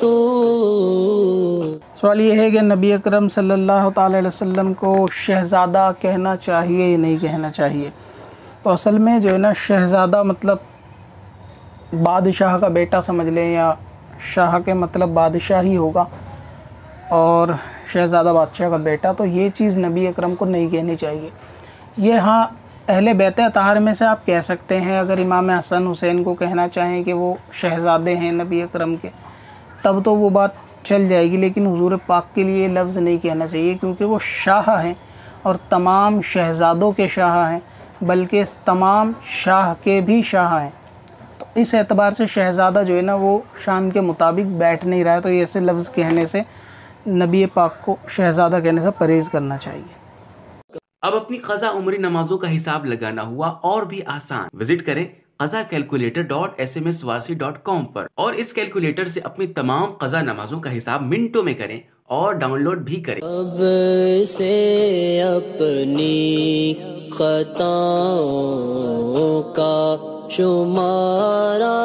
तो। सवाल ये है कि नबी अकरम सल्लल्लाहु अलैहि वसल्लम को शहज़ादा कहना चाहिए या नहीं कहना चाहिए? तो असल में जो है ना, शहज़ादा मतलब बादशाह का बेटा समझ लें या शाह के मतलब बादशाह ही होगा। और शहज़ादा बादशाह का बेटा तो ये चीज़ नबी अकरम को नहीं कहनी चाहिए। ये हाँ अहले बैत तार में से आप कह सकते हैं, अगर इमाम हसन हुसैन को कहना चाहें कि वो शहज़ादे हैं नबी अकरम के, तब तो वो बात चल जाएगी, लेकिन हुजूर पाक के लिए लफ्ज़ नहीं कहना चाहिए, क्योंकि वो शाह हैं और तमाम शहज़ादों के शाह हैं, बल्कि तमाम शाह के भी शाह हैं। तो इस एतबार से शहज़ादा जो है ना, वो शान के मुताबिक बैठ नहीं रहा है तो ऐसे लफ्ज़ कहने से नबी पाक को शहज़ादा कहने से परहेज़ करना चाहिए। अब अपनी कज़ा उम्री नमाजों का हिसाब लगाना हुआ और भी आसान। विज़िट करें कज़ा calculator dot S M S Warsi dot com पर और इस कैलकुलेटर से अपनी तमाम कज़ा नमाजों का हिसाब मिनटों में करें और डाउनलोड भी करें। अब से अपनी खताओं का शुमारा